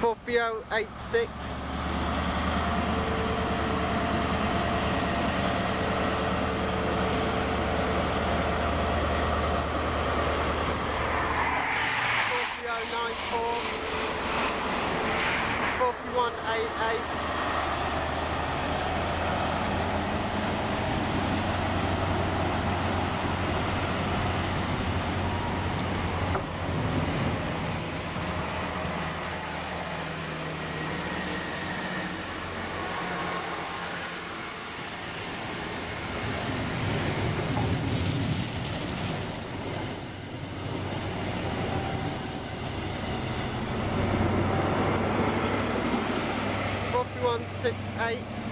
Scorpio 86. Scorpio 94. 4188. Forty-one six eight.